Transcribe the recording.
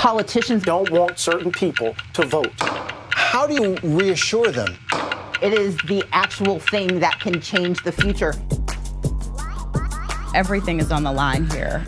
politicians don't want certain people to vote. How do you reassure them? It is the actual thing that can change the future. Everything is on the line here.